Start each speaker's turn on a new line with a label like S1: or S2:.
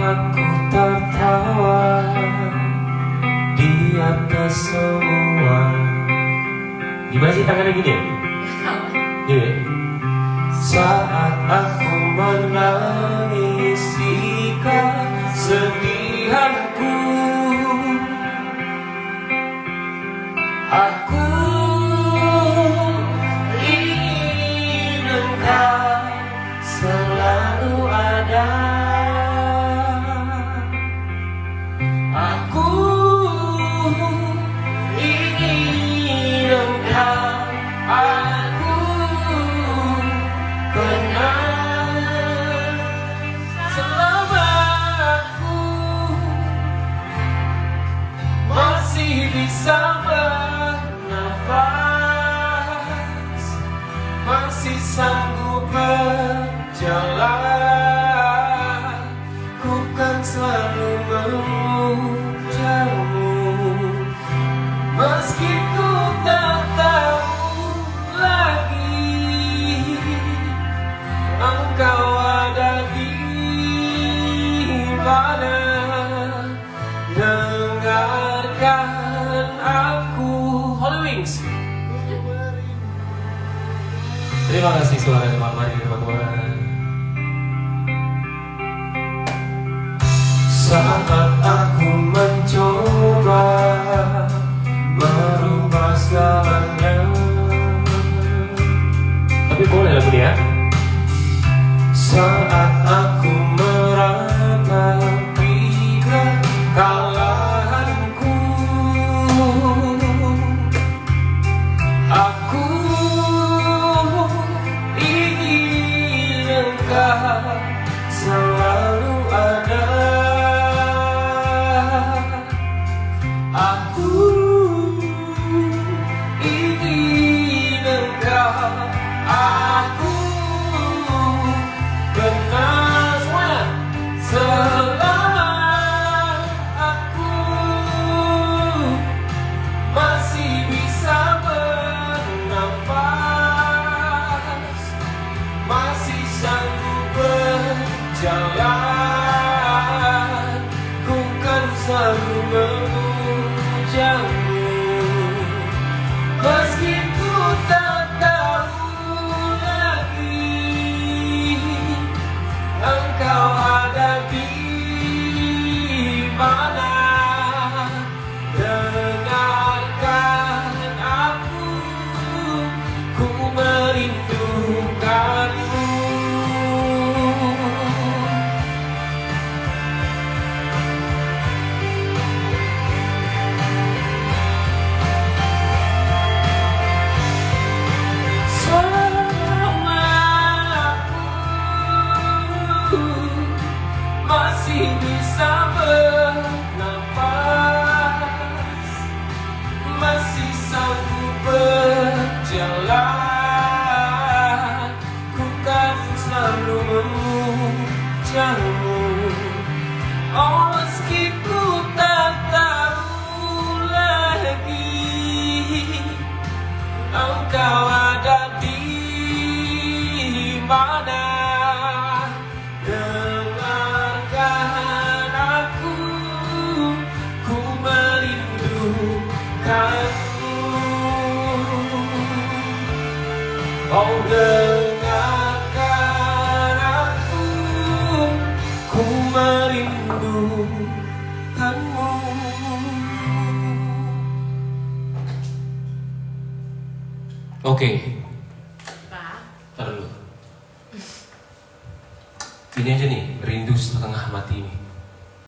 S1: aku tertawa di atas semua. Gimana sih tangannya gini ya? Gini. ya? Saat aku menangis kesedihanku Aku ingin engkau selalu ada selalu memujamu Meski ku tak tahu lagi Engkau ada di mana. Dengarkan aku. Holy Wings. Terima kasih suara teman-teman teman-teman Saat aku mencoba merubah segalanya. Tapi boleh lagu ya Saat aku meratapi kekalahanku Aku ingin engkau mana Oh dengarkan aku Ku merindukanmu Oke, Ntar dulu. Ini aja nih, rindu setengah mati ini.